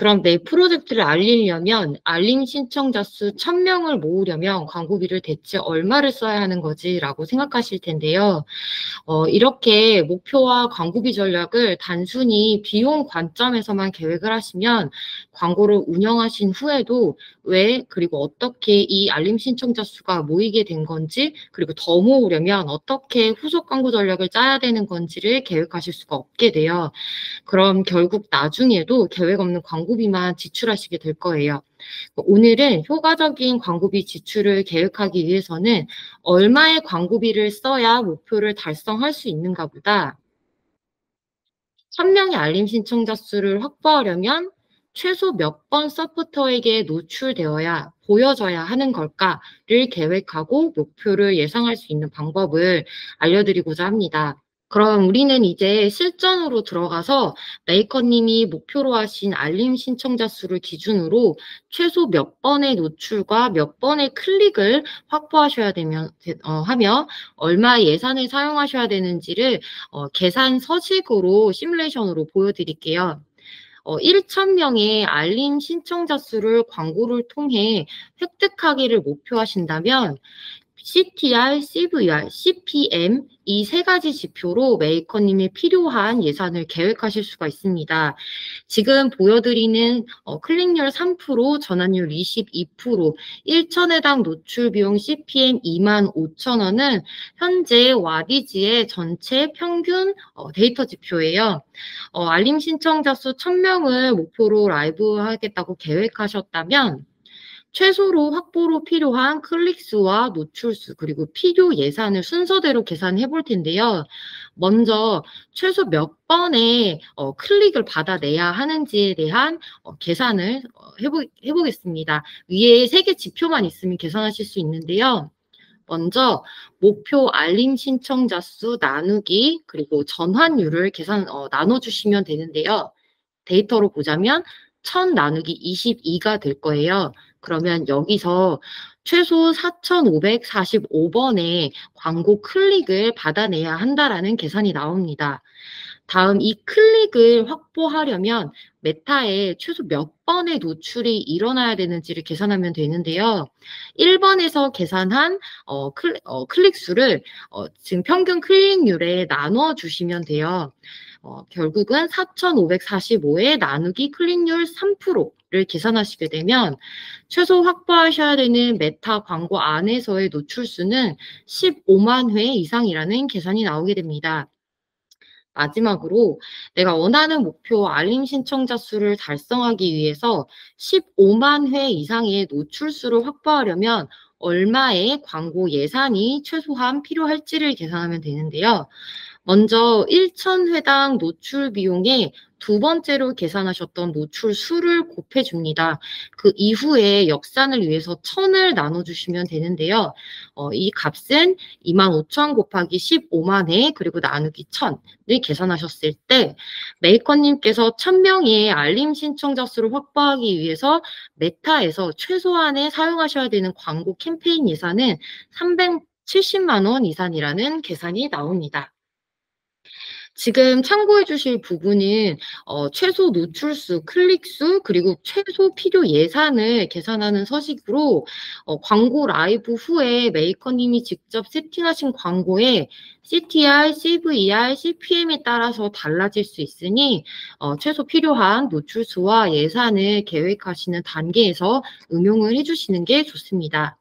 그럼 내 프로젝트를 알리려면 알림 신청자 수 1000명을 모으려면 광고비를 대체 얼마를 써야 하는 거지라고 생각하실 텐데요. 어, 이렇게 목표와 광고비 전략을 단순히 비용 관점에서만 계획을 하시면 광고를 운영하신 후에도 왜 그리고 어떻게 이 알림 신청자 수가 모이게 된 건지 그리고 더 모으려면 어떻게 후속 광고 전략을 짜야 되는 건지를 계획하실 수가 없게 돼요. 그럼 결국 나중에도 계획 없는 광고 비만 지출하시게 될 거예요. 오늘은 효과적인 광고비 지출을 계획하기 위해서는 얼마의 광고비를 써야 목표를 달성할 수 있는가 보다 1000명의 알림 신청자 수를 확보하려면 최소 몇 번 서포터에게 노출되어야 보여져야 하는 걸까를 계획하고 목표를 예상할 수 있는 방법을 알려드리고자 합니다. 그럼 우리는 이제 실전으로 들어가서 메이커님이 목표로 하신 알림 신청자 수를 기준으로 최소 몇 번의 노출과 몇 번의 클릭을 확보하셔야 되면 어, 하며 얼마 예산을 사용하셔야 되는지를 어, 계산 서식으로 시뮬레이션으로 보여드릴게요. 어, 1,000명의 알림 신청자 수를 광고를 통해 획득하기를 목표하신다면 CTR, CVR, CPM 이 세 가지 지표로 메이커님이 필요한 예산을 계획하실 수가 있습니다. 지금 보여드리는 어, 클릭률 3%, 전환율 22%, 1천회당 노출 비용 CPM 2만 5천 원은 현재 와디즈의 전체 평균 어, 데이터 지표예요. 어, 알림 신청자 수 1000명을 목표로 라이브 하겠다고 계획하셨다면 최소로 확보로 필요한 클릭수와 노출수 그리고 필요 예산을 순서대로 계산해 볼 텐데요. 먼저 최소 몇 번의 어, 클릭을 받아내야 하는지에 대한 어, 계산을 어, 해보, 해보겠습니다. 위에 세 개 지표만 있으면 계산하실 수 있는데요. 먼저 목표 알림 신청자 수 나누기 그리고 전환율을 계산 어, 나눠주시면 되는데요. 데이터로 보자면 1000 나누기 22가 될 거예요. 그러면 여기서 최소 4,545번의 광고 클릭을 받아내야 한다라는 계산이 나옵니다. 다음 이 클릭을 확보하려면 메타에 최소 몇 번의 노출이 일어나야 되는지를 계산하면 되는데요. 1번에서 계산한 어, 클, 어, 클릭 수를 어, 지금 평균 클릭률에 나눠 주시면 돼요. 어, 결국은 4,545에 나누기 클릭률 3% 를 계산하시게 되면 최소 확보하셔야 되는 메타 광고 안에서의 노출수는 15만 회 이상이라는 계산이 나오게 됩니다. 마지막으로 내가 원하는 목표 알림 신청자 수를 달성하기 위해서 15만 회 이상의 노출수를 확보하려면 얼마의 광고 예산이 최소한 필요할지를 계산하면 되는데요. 먼저 1,000회당 노출 비용에 두 번째로 계산하셨던 노출 수를 곱해 줍니다. 그 이후에 역산을 위해서 1000을 나눠주시면 되는데요. 어, 이 값은 25,000 곱하기 15만회 그리고 나누기 1000을 계산하셨을 때 메이커님께서 1000명의 알림 신청자 수를 확보하기 위해서 메타에서 최소한에 사용하셔야 되는 광고 캠페인 예산은 370만 원 이상이라는 계산이 나옵니다. 지금 참고해 주실 부분은 어, 최소 노출수, 클릭수, 그리고 최소 필요 예산을 계산하는 서식으로 어, 광고 라이브 후에 메이커님이 직접 세팅하신 광고에 CTR, CVR, CPM에 따라서 달라질 수 있으니 어, 최소 필요한 노출수와 예산을 계획하시는 단계에서 응용을 해주시는 게 좋습니다.